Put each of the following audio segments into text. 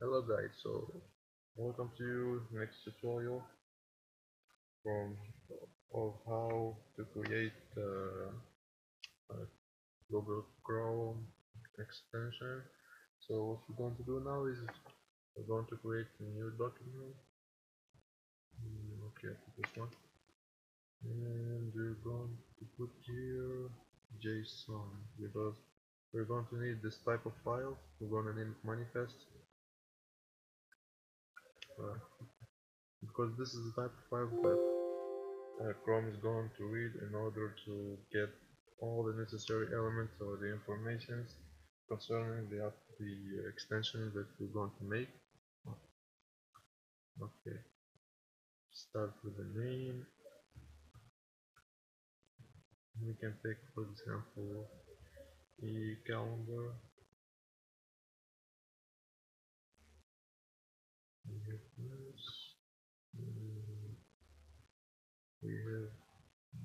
Hello guys, so welcome to next tutorial from of how to create uh, Google Chrome extension. So what we're going to do now is we're going to create a new document. Mm, okay, this one. And we're going to put here JSON because we're going to need this type of file. We're going to name it manifest uh, because this is the type of file that uh, Chrome is going to read in order to get all the necessary elements or the information concerning the, the extension that we're going to make. Okay, start with the name. We can take, for example, e calendar we have this mm, we have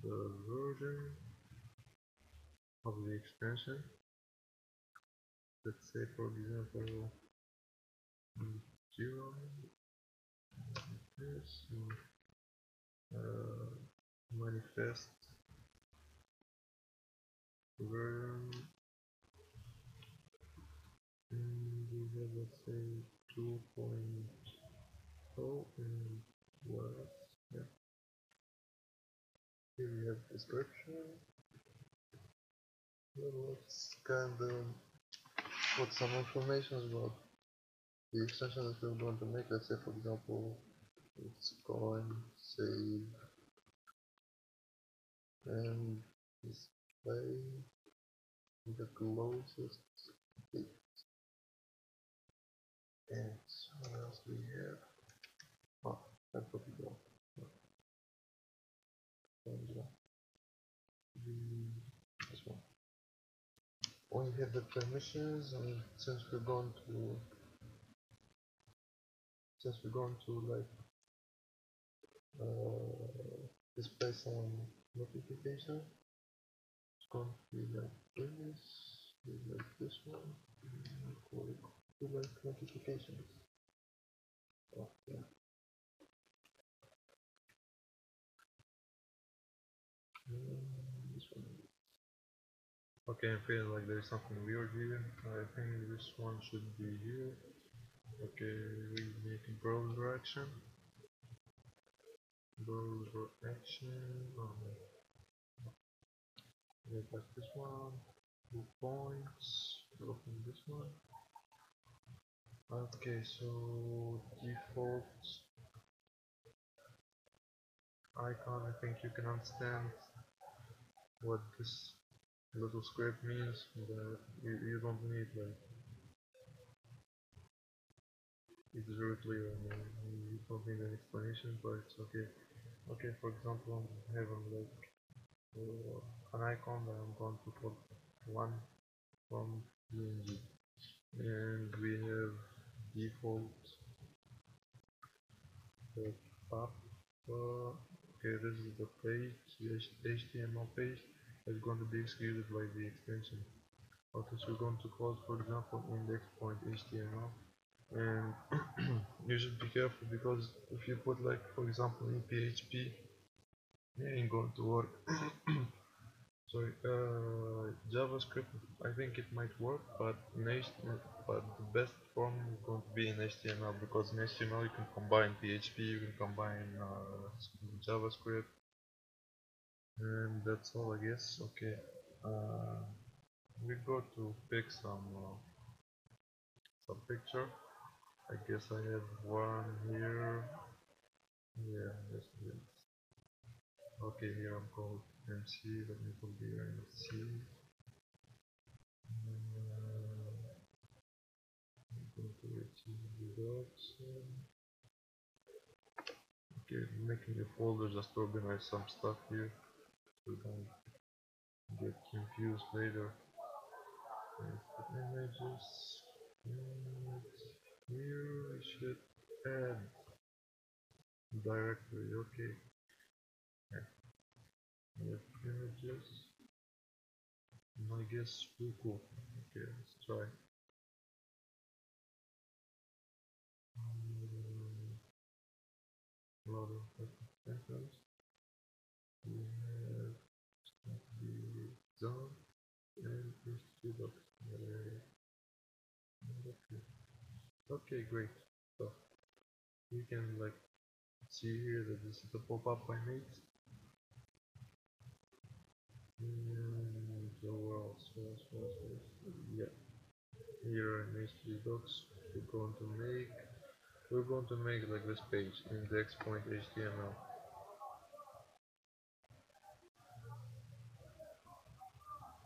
the version of the extension let's say for example zero. This uh, manifest version and we have let's say 2.0 Oh, and yeah. Here we have description. Let's kind of put some information about the extension that we're going to make. Let's say, for example, it's going save and display the closest bit. And what else we have? Oh, that's what we go. This one. We have the permissions, and since we're going to, since we're going to like uh, display some notification, it's going to be like this, like this one, call it like notifications. Oh, yeah. Okay, I'm feeling like there's something weird here. I think this one should be here. Okay, we make a browser action. Browser action. Oh, um, yeah, that's this one. Two points. Open this one. Okay, so default icon. I think you can understand what this little script means that you, you don't need like it's very clear I mean, you don't need an explanation but it's okay. Okay for example I'm having like uh, an icon that I'm going to put one from PNG and we have default the uh, okay this is the page the HTML page is going to be executed by the extension. Okay, so we're going to call for example index.html and you should be careful because if you put like for example in PHP it ain't going to work sorry uh, JavaScript I think it might work but in HTML, but the best form is going to be in HTML because in HTML you can combine PHP you can combine uh, JavaScript and that's all I guess. Okay. Uh, we go to pick some uh, some picture. I guess I have one here. Yeah yes, yes. okay here I'm called MC let me put here MC uh, go to okay making a folder just to organize some stuff here you don't get confused later. There's the images. And here we should add directory, okay. Yeah. images. And I guess Fuku. Okay, let's try. Um, a lot of. And HTTP docs. Okay, great. So you can like see here that this is the pop-up I made. And so where else? Else? Else? Else? Yeah. Here in HTTP docs, we're going to make we're going to make like this page index.html.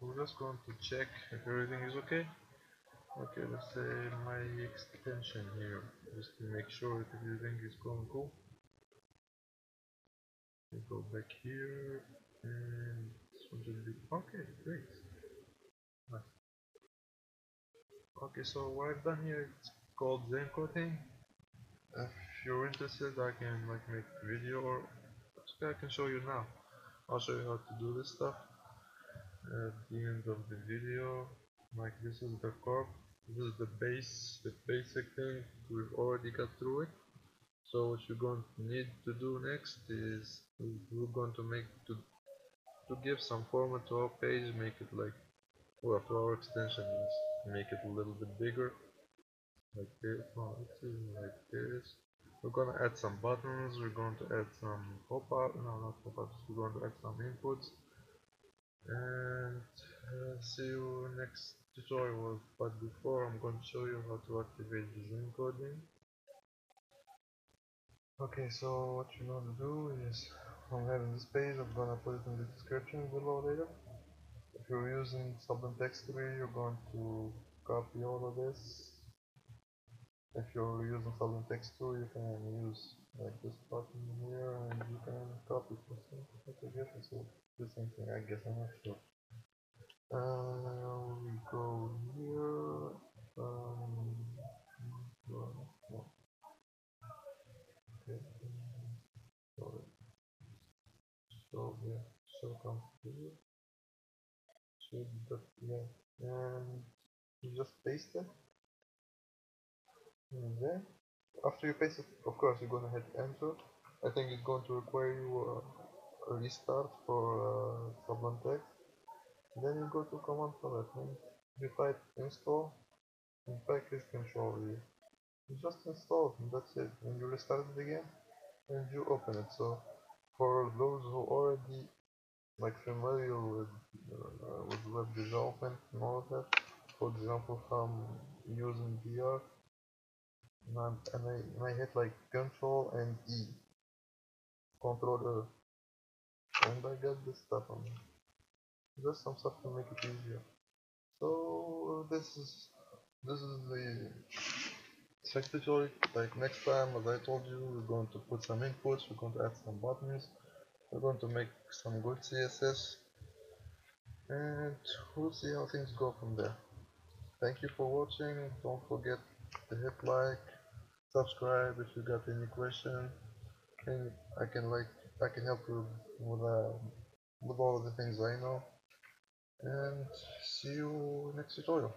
we're just going to check if everything is okay. Okay, let's say my extension here, just to make sure that everything is going cool. We go back here and this one should be okay, great. Okay, so what I've done here it's called Zen coding. If you're interested, I can like make video or I can show you now. I'll show you how to do this stuff at the end of the video like this is the corp this is the base the basic thing we've already got through it. So what you're going to need to do next is we're going to make to to give some format to our page make it like well to our extension is make it a little bit bigger. Like this like this. We're gonna add some buttons we're going to add some pop-up no not pop-ups we're going to add some inputs and uh, see you next tutorial but before I'm going to show you how to activate the Zen coding okay so what you're going to do is I'm having this page I'm to put it in the description below later. If you're using Sublime Text 3 you're going to copy all of this if you're using Sublime Text 2 you can use like this button here and you can copy for guess it's the same thing I guess I'm not sure. Uh, we go here um, okay so, so yeah so come here. Should that yeah and you just paste it in there after you paste it, of course, you're gonna hit enter. I think it's going to require you a restart for uh, Sublime Text. Then you go to command and you type install and package control you. You just install it and that's it. And you restart it again and you open it. So for those who already like familiar with uh, with web development and all of that, for example from using VR and, I, and I, and I hit like control and E. Controller and I got this stuff on me. Just some stuff to make it easier. So this is this is the second tutorial. Like next time as I told you we're going to put some inputs we're going to add some buttons we're going to make some good CSS and we'll see how things go from there. Thank you for watching. Don't forget to hit like subscribe if you got any question. And I can like I can help you with uh, with all of the things I know. And see you next tutorial